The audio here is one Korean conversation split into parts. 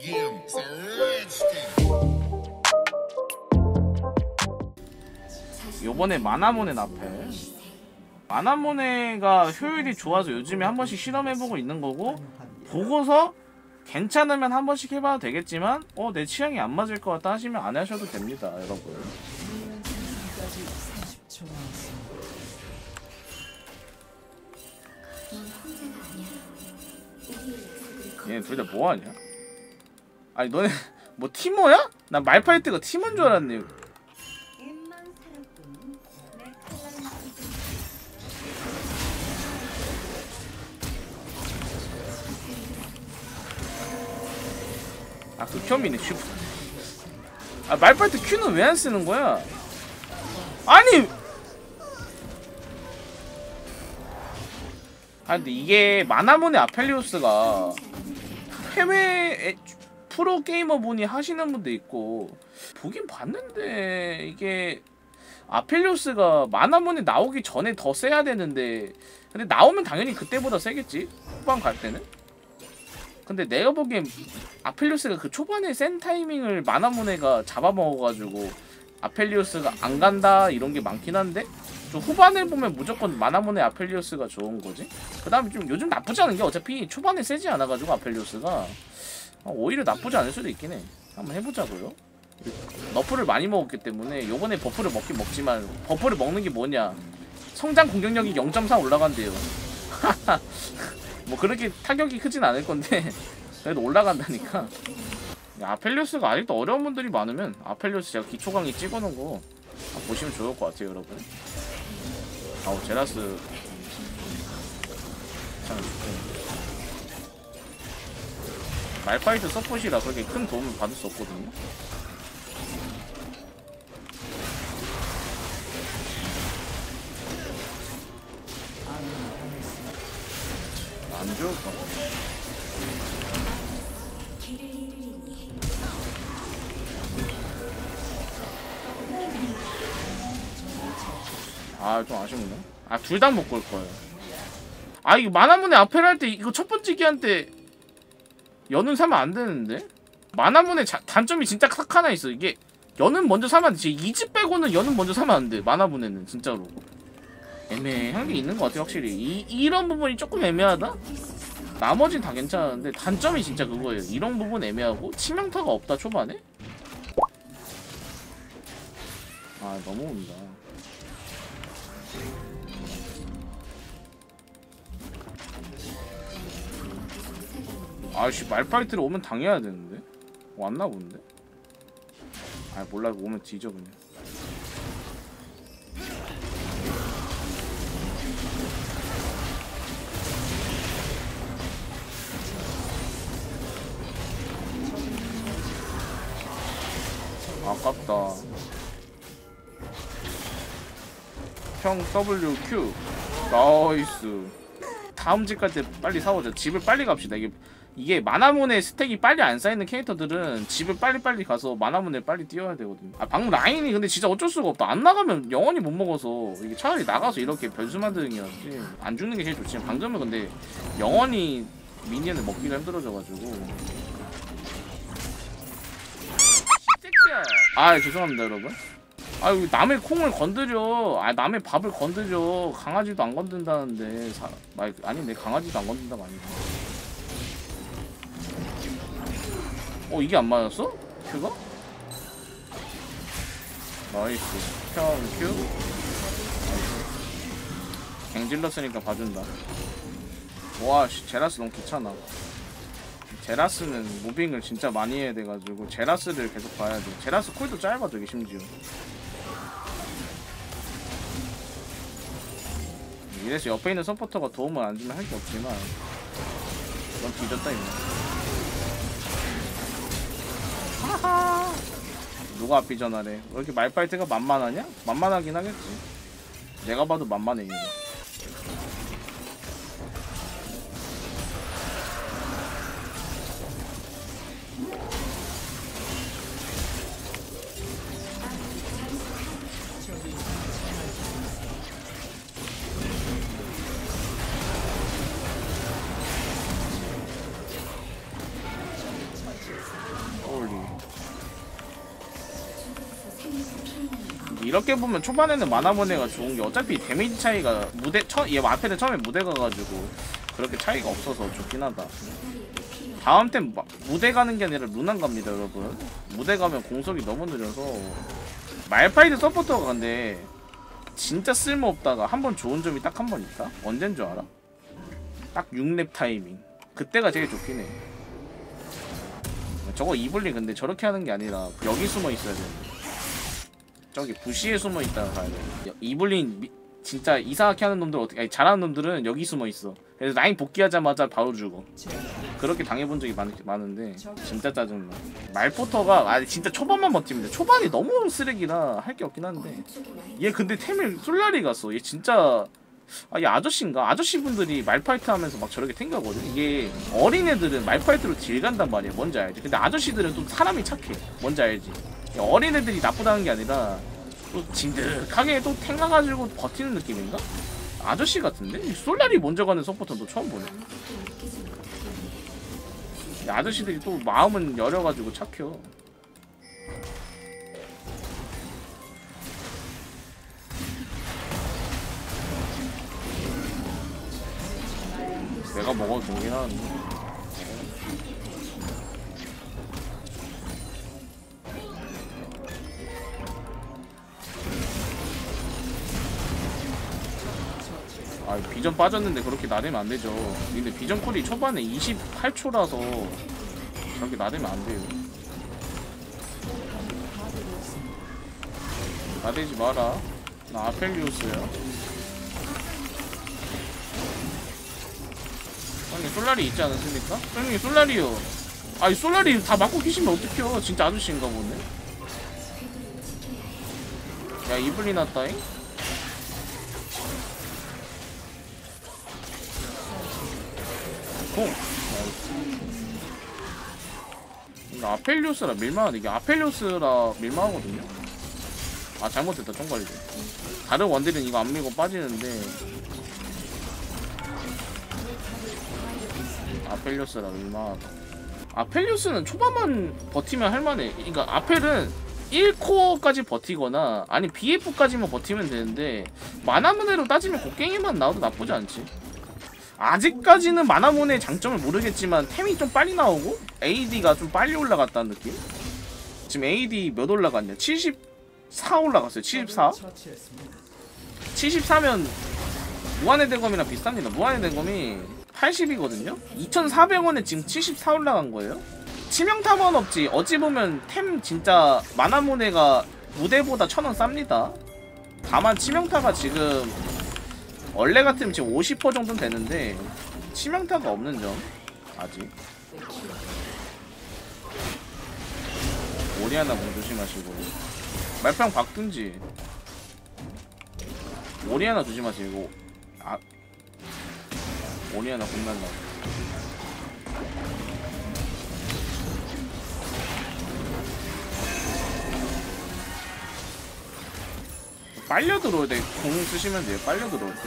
game. It's a thing. 요번에 마나모네 나페 마나모네가 효율이 좋아서 요즘에 한 번씩 실험해보고 있는 거고 보고서 괜찮으면 한 번씩 해봐도 되겠지만 어 내 취향이 안 맞을 것 같다 하시면 안 하셔도 됩니다 여러분 얘네 둘다 뭐하냐? 아니 너네 뭐 티모야? 난 말파이트가 티모인 줄 알았네 아 극혐이네 슈. 아 말파이트 Q는 왜 안 쓰는 거야? 아니. 아 근데 이게 마나모네 아펠리오스가 해외 에- 프로 게이머 분이 하시는 분도 있고 보긴 봤는데 이게 아펠리오스가 마나모네 나오기 전에 더 세야 되는데 근데 나오면 당연히 그때보다 세겠지? 후반 갈 때는? 근데 내가 보기엔 아펠리오스가 그 초반에 센 타이밍을 마나모네가 잡아먹어가지고 아펠리오스가 안 간다 이런 게 많긴 한데 좀 후반에 보면 무조건 마나무네 아펠리오스가 좋은 거지. 그 다음에 좀 요즘 나쁘지 않은 게 어차피 초반에 세지 않아가지고 아펠리오스가. 어, 오히려 나쁘지 않을 수도 있긴 해. 한번 해보자고요. nerf를 많이 먹었기 때문에 요번에 buff를 먹긴 먹지만 buff를 먹는 게 뭐냐 성장 공격력이 0.4 올라간대요. 뭐 그렇게 타격이 크진 않을 건데 그래도 올라간다니까 야, 아펠리오스가 아직도 어려운 분들이 많으면 아펠리오스 제가 기초 강의 찍어놓은 거 보시면 좋을 것 같아요 여러분 아우 제라스 참 좋고 말파이트 서폿이라 그렇게 큰 도움을 받을 수 없거든요 안 좋을 것 같아 아 좀 아쉽네. 아 둘 다 못 걸 거예요. 아 이거 마나문의 앞에 할때 이거 첫 번째 기한테 연은 사면 안 되는데 마나문의 자, 단점이 진짜 딱 하나 있어. 이게 연은 먼저 사면 안 돼. 이집 빼고는 연은 먼저 사면 안 돼. 마나문에는 진짜로 애매한 게 있는 것 같아 확실히. 이 이런 부분이 조금 애매하다. 나머진 다 괜찮은데 단점이 진짜 그거예요. 이런 부분 애매하고 치명타가 없다 초반에. 아 너무 온다. 아씨 말파이트를 오면 당해야 되는데? 왔나 본데? 아 몰라. 오면 뒤져 그냥. 아깝다. 평 WQ 나이스. 다음 집갈 때 빨리 사오자. 집을 빨리 갑시다. 이게 이게 마나무네 스택이 빨리 안 쌓이는 캐릭터들은 집을 빨리 빨리 가서 마나무네 빨리 띄워야 되거든요. 아 방금 라인이 근데 진짜 어쩔 수가 없다. 안 나가면 영원히 못 먹어서 이게 차라리 나가서 이렇게 변수 만드는 게 낫지. 안 죽는 게 제일 좋지. 방금은 근데 영원히 미니언을 먹기가 힘들어져가지고. 아 죄송합니다 여러분. 아유 남의 콩을 건드려 아 남의 밥을 건드려 강아지도 안 건든다는데 사, 아, 아니 내 강아지도 안 건든다가 아니고 어 이게 안 맞았어? Q가? 나이스. 평Q. 갱 찔렀으니까 봐준다. 와씨 제라스 너무 귀찮아. 제라스는 무빙을 진짜 많이 해야 돼가지고 제라스를 계속 봐야 돼. 제라스 콜도 짧아 저기 심지어. 이래서 옆에 있는 서포터가 도움을 안 주면 할 게 없지만. 넌 뒤졌다 이거 누가 앞이 전화래 왜 이렇게 말파이트가 만만하냐? 만만하긴 하겠지. 내가 봐도 만만해 이거 이렇게 보면 초반에는 마나무네가 좋은 게 어차피 데미지 차이가 무대 처 얘 앞에는 처음에 무대 가가지고 그렇게 차이가 없어서 좋긴 하다. 다음 템 마- 무대 가는 게 아니라 루난 갑니다 여러분. 무대 가면 공속이 너무 느려서 말파이트 서포터가 근데 진짜 쓸모없다가 한 번 좋은 점이 딱 한 번 있다. 언젠 줄 알아? 딱 6렙 타이밍. 그때가 제일 좋긴 해. 저거 이블린 근데 저렇게 하는 게 아니라 여기 숨어 있어야 돼. 저기 bush에 숨어 있다가 가야 돼. 야, 이블린 미- 진짜 이상하게 하는 놈들 어떻게 아니 잘하는 놈들은 여기 숨어 있어. 그래서 라인 복귀하자마자 바로 죽어. 그렇게 당해본 적이 많, 많은데 진짜 짜증나. 말포터가 아 진짜 초반만 돼. 초반이 너무 쓰레기라 할 게 없긴 한데 얘 근데 템을 솔라리 갔어. 얘 진짜 아, 얘 아저씨인가? 아저씨분들이 말파이트 하면서 막 저렇게 탱가거든. 이게 어린애들은 말파이트로 딜 간단 말이야. 뭔지 알지? 근데 아저씨들은 또 사람이 착해. 뭔지 알지? 이 어린애들이 나쁘다는 게 아니라 또 진득하게 또 탱가가지고 버티는 느낌인가? 아저씨 같은데? 이 솔라리 먼저 가는 서포터 너 처음 보네. 이 아저씨들이 또 마음은 여려가지고 착해요. 내가 먹어도 되긴 하는데. 아 비전 빠졌는데 그렇게 나대면 안 되죠. 근데 비전 콜이 초반에 28초라서 저렇게 나대면 안 돼요. 나대지 마라. 나 아펠리우스야. 형님 솔라리 있지 않습니까? 형님 솔라리요. 아이 솔라리 다 맞고 계시면 어떡해요? 진짜 아저씨인가 보네. 야 이블리 났다잉? 공. 이거 아펠리오스라 밀망하네. 이게 아펠리오스라 밀망하거든요. 아 잘못했다 총괄이지. 다른 원딜은 이거 안 밀고 빠지는데 아펠리오스라 밀망하다. 아펠리오스는 초반만 버티면 할만해. 그러니까 아펠은 1코어까지 버티거나 아니 BF까지만 버티면 되는데 마나문해로 따지면 곡괭이만 나와도 나쁘지 않지. 아직까지는 마나몬의 장점을 모르겠지만 템이 좀 빨리 나오고 AD가 좀 빨리 올라갔다는 느낌? 지금 AD 몇 올라갔냐? 74 올라갔어요. 74? 74면 무한의 대검이랑 비슷합니다. 무한의 대검이 80이거든요? 2,400원에 지금 74 올라간 거예요? 치명타만 없지. 어찌 보면 템 진짜 마나모네가 무대보다 1,000원 쌉니다. 다만 치명타가 지금 원래 같으면 지금 50% 정도는 되는데 치명타가 없는 점 아직 오리아나 공 조심하시고 말평 박든지 오리아나 조심하시고 아 오리아나 공난다 빨려 들어올 때 공 쓰시면 돼요. 빨려 들어올 때.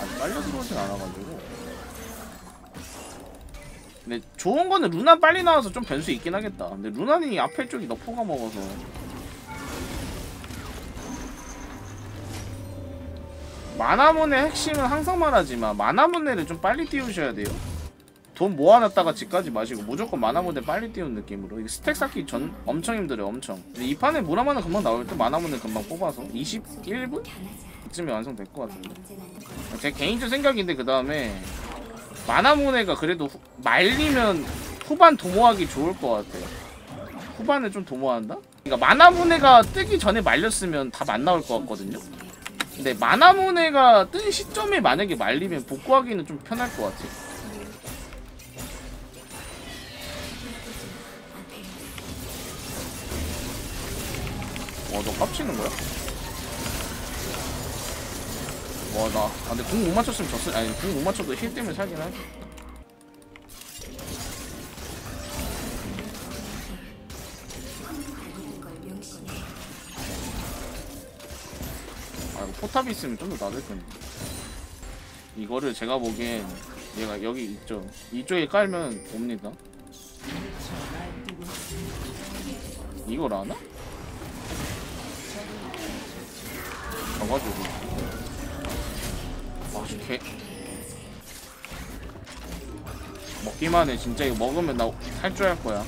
아직 빨려 들어오진 않아가지고. 근데 좋은 거는 루나 빨리 나와서 좀 변수 있긴 하겠다. 근데 루나니 앞에 쪽이 너포가 먹어서. 마나문의 핵심은 항상 말하지만 마나문네를 좀 빨리 띄우셔야 돼요. 돈 모아놨다가 집까지 마시고 무조건 마나문네 빨리 띄우는 느낌으로 스택 쌓기 전 엄청 힘들어요 엄청 이 판에 무라마는 금방 나올 때 마나문네 금방 뽑아서 21분? 이쯤에 완성될 것 같은데 제 개인적 생각인데 그 다음에 마나문네가 그래도 후- 말리면 후반 도모하기 좋을 것 같아요 후반에 좀 도모한다? 그러니까 마나문네가 뜨기 전에 말렸으면 답 안 나올 것 같거든요 근데 마나문네가 뜬 시점에 만약에 말리면 복구하기는 좀 편할 것 같아 와, 너 깝치는 거야? 와, 나. 아, 근데 공 못 맞췄으면 졌어. 아니, 공 못 맞춰도 힐 때문에 살긴 하지. 포탑 있으면 좀더 나을 텐데. 이거를 제가 보기엔 얘가 여기 있죠. 이쪽에 깔면 옵니다. 이걸 아나? 져가지고 아씨 개 먹기만 해 진짜 이거 먹으면 나 탈주할 거야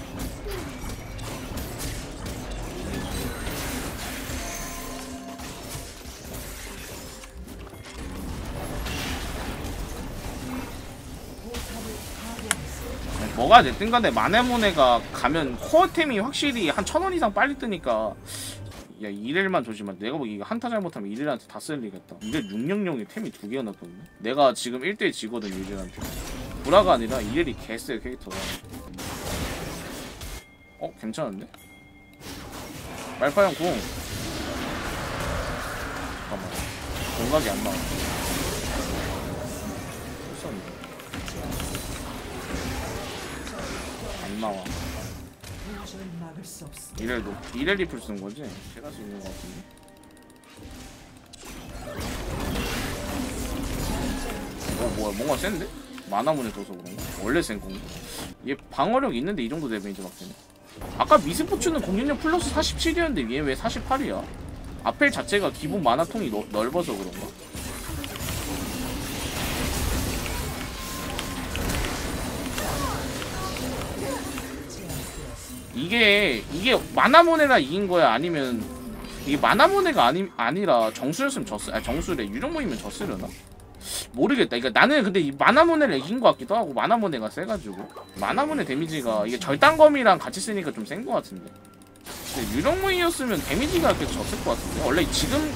뭐가 됐든 간에 마네모네가 가면 코어템이 확실히 한 천 원 이상 빨리 뜨니까 야 이렐만 조심하 내가 보기 이거 한타 잘못하면 이렐한테 다 쓸리겠다. 이렐 600이 템이 두 개가 났거든요 내가 지금 1대1 지거든 이렐한테. 구라가 아니라 이렐이 개쎄 캐릭터가 어? 괜찮은데? 말파형 궁. 잠깐만. 공각이 안 나와 나와 이렐도 이렐 리플 쓴 거지? 제가 수 있는 거 같은데 어 뭐야 뭔가 센데? 마나문에 둬서 그런가? 원래 센 건가? 얘 방어력 있는데 이 정도 데미지 막 되네 아까 미스포츠는 공격력 플러스 47이었는데 얘 왜 48이야? 아펠 자체가 기본 마나통이 넓- 넓어서 그런가? 이게 이게 마나모네가 이긴 거야 아니면 이게 마나모네가 아니 아니라 정수였으면 졌어. 아 정수래 유령모이면 졌으려나? 모르겠다. 그러니까 나는 근데 이 마나모네를 이긴 것 같기도 하고 마나모네가 세가지고 마나모네 데미지가 이게 절단검이랑 같이 쓰니까 좀 센 것 같은데. 근데 유령모이였으면 데미지가 계속 졌을 것 같은데. 원래 지금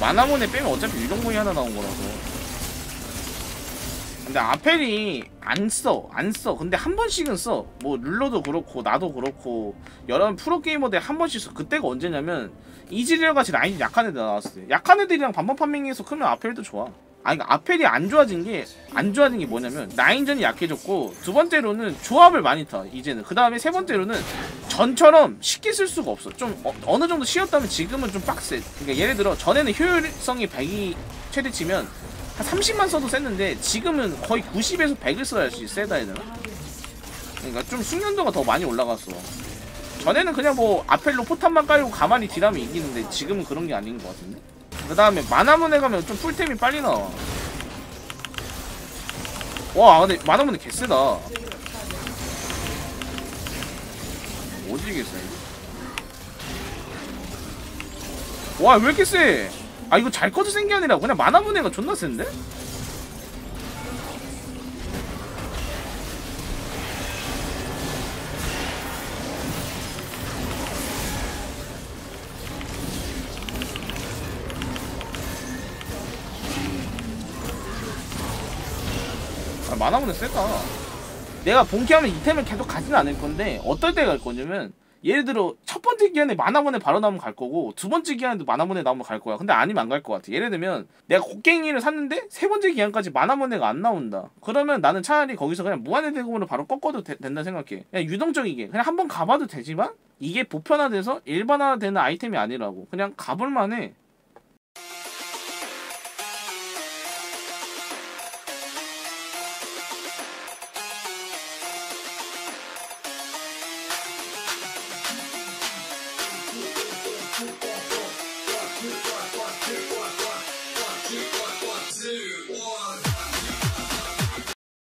마나모네 빼면 어차피 유령모이 하나 나온 거라서. 근데 아펠이 안 써, 안 써. 근데 한 번씩은 써. 뭐 룰러도 그렇고 나도 그렇고 여러 프로 게이머들 한 번씩 써. 그때가 언제냐면 이즈리얼 같이 라인이 약한 애들 나왔을 때. 약한 애들이랑 반반 farming해서 크면 아펠도 좋아. 아니 그러니까 아펠이 안 좋아진 게 안 좋아진 게 뭐냐면 라인전이 약해졌고 두 번째로는 조합을 많이 타 이제는 그 다음에 세 번째로는 전처럼 쉽게 쓸 수가 없어 좀 어, 느 정도 쉬웠다면 지금은 좀 빡세 그러니까 예를 들어 전에는 효율성이 100이 최대치면 한 30만 써도 셌는데 지금은 거의 90에서 100을 써야지 세다 해야 되나? 그러니까 좀 숙련도가 더 많이 올라갔어 전에는 그냥 뭐 아펠로 포탄만 깔고 가만히 딜하면 이기는데 지금은 그런 게 아닌 것 같은데? 그 다음에 마나문에 가면 좀 풀템이 빨리 나와 와 근데 마나문에 개쎄다 오지게 쎄 와왜 이렇게 쎄? 아 이거 잘 꺼져 센게 아니라 그냥 마나문에가 존나 센데? 아, 마나문에 세다. 내가 본캐하면 이템을 계속 가지는 않을 건데 어떨 때 갈 거냐면 예를 들어 첫 번째 기한에 마나문에 바로 나오면 갈 거고 두 번째 기한에도 마나문에 나오면 갈 거야. 근데 아니면 안 갈 것 같아. 예를 들면 내가 곡괭이를 샀는데 세 번째 기한까지 마나문에가 안 나온다. 그러면 나는 차라리 거기서 그냥 무한의 대금으로 바로 꺾어도 되- 된다 생각해. 그냥 유동적이게 그냥 한번 가봐도 되지만 이게 보편화돼서 일반화되는 아이템이 아니라고. 그냥 가볼만해.